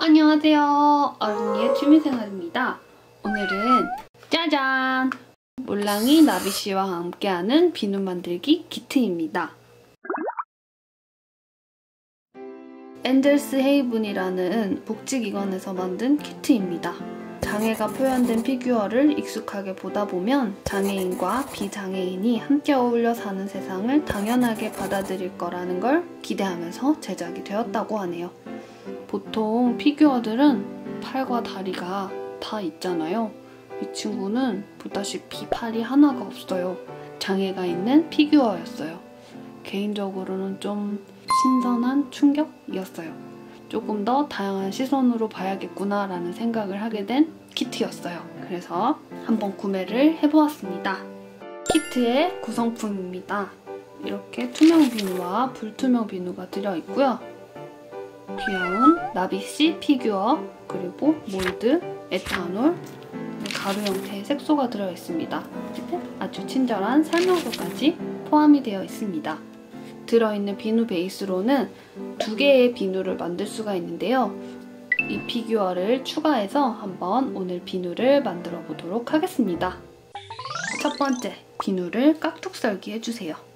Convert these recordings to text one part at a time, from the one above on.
안녕하세요. 어른이의 취미생활입니다. 오늘은 짜잔! 몰랑이 나비씨와 함께하는 비누 만들기 키트입니다. 엔젤스 헤이븐이라는 복지기관에서 만든 키트입니다. 장애가 표현된 피규어를 익숙하게 보다 보면 장애인과 비장애인이 함께 어울려 사는 세상을 당연하게 받아들일 거라는 걸 기대하면서 제작이 되었다고 하네요. 보통 피규어들은 팔과 다리가 다 있잖아요. 이 친구는 보다시피 팔이 하나가 없어요. 장애가 있는 피규어였어요. 개인적으로는 좀 신선한 충격이었어요. 조금 더 다양한 시선으로 봐야겠구나 라는 생각을 하게 된 키트였어요. 그래서 한번 구매를 해보았습니다. 키트의 구성품입니다. 이렇게 투명 비누와 불투명 비누가 들어있고요. 귀여운 나비씨 피규어, 그리고 몰드, 에탄올, 가루 형태의 색소가 들어있습니다. 아주 친절한 설명서까지 포함이 되어 있습니다. 들어있는 비누 베이스로는 두 개의 비누를 만들 수가 있는데요. 이 피규어를 추가해서 한번 오늘 비누를 만들어 보도록 하겠습니다. 첫 번째, 비누를 깍둑썰기 해주세요.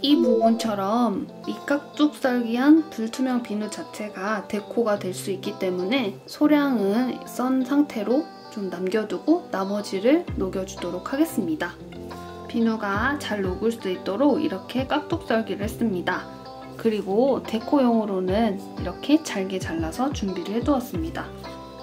이 부분처럼 이 깍둑썰기한 불투명 비누 자체가 데코가 될 수 있기 때문에 소량은 썬 상태로 좀 남겨두고 나머지를 녹여주도록 하겠습니다. 비누가 잘 녹을 수 있도록 이렇게 깍둑썰기를 했습니다. 그리고 데코용으로는 이렇게 잘게 잘라서 준비를 해두었습니다.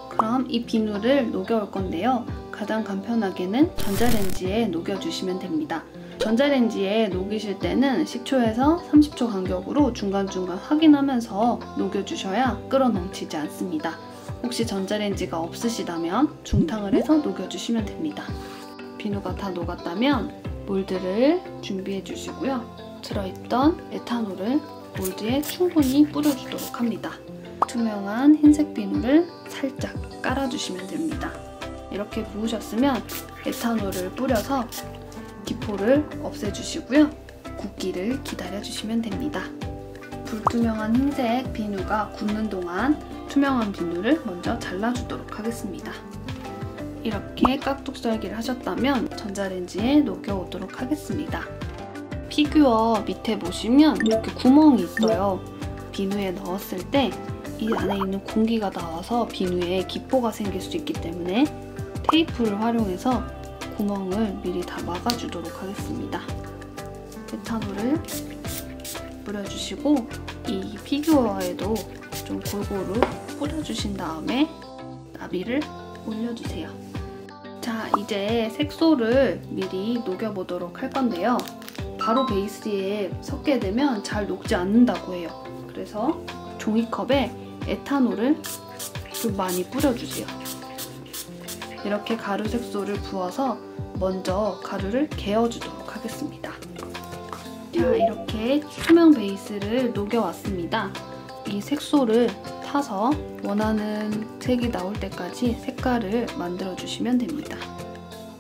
그럼 이 비누를 녹여올 건데요. 가장 간편하게는 전자레인지에 녹여주시면 됩니다. 전자레인지에 녹이실 때는 10초에서 30초 간격으로 중간중간 확인하면서 녹여주셔야 끓어 넘치지 않습니다. 혹시 전자레인지가 없으시다면 중탕을 해서 녹여주시면 됩니다. 비누가 다 녹았다면 몰드를 준비해 주시고요. 들어있던 에탄올을 몰드에 충분히 뿌려주도록 합니다. 투명한 흰색 비누를 살짝 깔아주시면 됩니다. 이렇게 부으셨으면 에탄올을 뿌려서 기포를 없애주시고요. 굽기를 기다려주시면 됩니다. 불투명한 흰색 비누가 굳는 동안 투명한 비누를 먼저 잘라주도록 하겠습니다. 이렇게 깍둑 썰기를 하셨다면 전자레인지에 녹여오도록 하겠습니다. 피규어 밑에 보시면 이렇게 구멍이 있어요. 비누에 넣었을 때 이 안에 있는 공기가 나와서 비누에 기포가 생길 수 있기 때문에 테이프를 활용해서 구멍을 미리 다 막아주도록 하겠습니다. 에탄올을 뿌려주시고 이 피규어에도 좀 골고루 뿌려주신 다음에 나비를 올려주세요. 자, 이제 색소를 미리 녹여보도록 할 건데요. 바로 베이스에 섞게 되면 잘 녹지 않는다고 해요. 그래서 종이컵에 에탄올을 좀 많이 뿌려주세요. 이렇게 가루 색소를 부어서 먼저 가루를 개어주도록 하겠습니다. 자, 이렇게 투명 베이스를 녹여왔습니다. 이 색소를 타서 원하는 색이 나올 때까지 색깔을 만들어주시면 됩니다.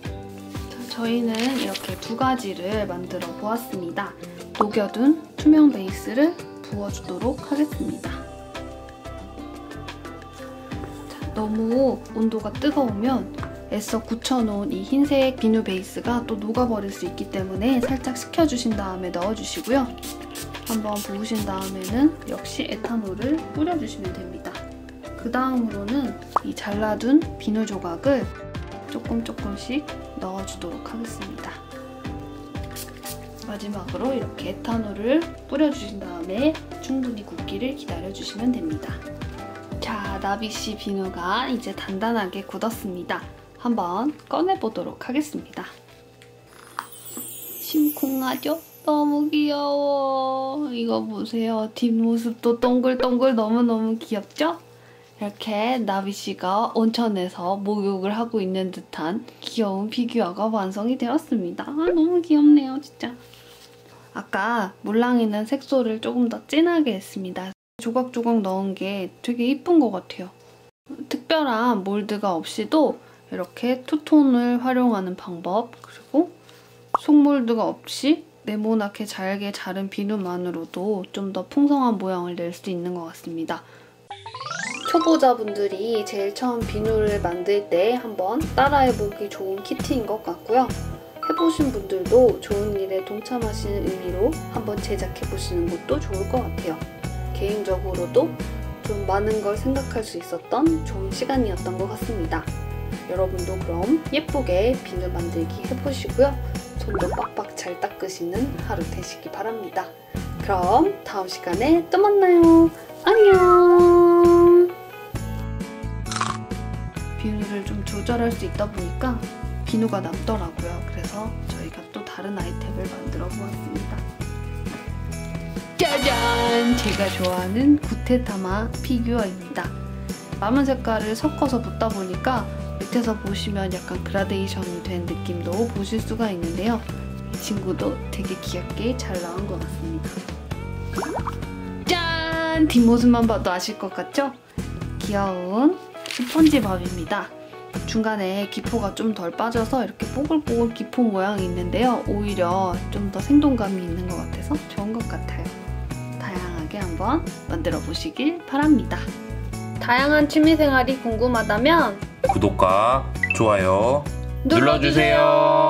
자, 저희는 이렇게 두 가지를 만들어 보았습니다. 녹여둔 투명 베이스를 부어주도록 하겠습니다. 너무 온도가 뜨거우면 애써 굳혀놓은 이 흰색 비누 베이스가 또 녹아버릴 수 있기 때문에 살짝 식혀주신 다음에 넣어주시고요. 한번 부으신 다음에는 역시 에탄올을 뿌려주시면 됩니다. 그 다음으로는 이 잘라둔 비누 조각을 조금 조금씩 넣어주도록 하겠습니다. 마지막으로 이렇게 에탄올을 뿌려주신 다음에 충분히 굳기를 기다려주시면 됩니다. 자, 나비씨 비누가 이제 단단하게 굳었습니다. 한번 꺼내보도록 하겠습니다. 심쿵하죠? 너무 귀여워. 이거 보세요. 뒷모습도 동글동글 너무너무 귀엽죠? 이렇게 나비씨가 온천에서 목욕을 하고 있는 듯한 귀여운 피규어가 완성이 되었습니다. 아, 너무 귀엽네요, 진짜. 아까 물랑이는 색소를 조금 더 진하게 했습니다. 조각조각 넣은 게 되게 이쁜 것 같아요. 특별한 몰드가 없이도 이렇게 투톤을 활용하는 방법 그리고 속몰드가 없이 네모나게 잘게 자른 비누만으로도 좀 더 풍성한 모양을 낼 수 있는 것 같습니다. 초보자분들이 제일 처음 비누를 만들 때 한번 따라해보기 좋은 키트인 것 같고요. 해보신 분들도 좋은 일에 동참하시는 의미로 한번 제작해보시는 것도 좋을 것 같아요. 개인적으로도 좀 많은 걸 생각할 수 있었던 좋은 시간이었던 것 같습니다. 여러분도 그럼 예쁘게 비누 만들기 해보시고요. 손도 빡빡 잘 닦으시는 하루 되시기 바랍니다. 그럼 다음 시간에 또 만나요. 안녕! 비누를 좀 조절할 수 있다 보니까 비누가 남더라고요. 그래서 저희가 또 다른 아이템을 만들어 보았습니다. 짜잔! 제가 좋아하는 구테타마 피규어입니다. 남은 색깔을 섞어서 붓다 보니까 밑에서 보시면 약간 그라데이션이 된 느낌도 보실 수가 있는데요. 이 친구도 되게 귀엽게 잘 나온 것 같습니다. 짠! 뒷모습만 봐도 아실 것 같죠? 귀여운 스펀지밥입니다. 중간에 기포가 좀 덜 빠져서 이렇게 뽀글뽀글 기포 모양이 있는데요. 오히려 좀 더 생동감이 있는 것 같아서 좋은 것 같아요. 다양하게 한번 만들어 보시길 바랍니다. 다양한 취미생활이 궁금하다면 구독과 좋아요 눌러주세요.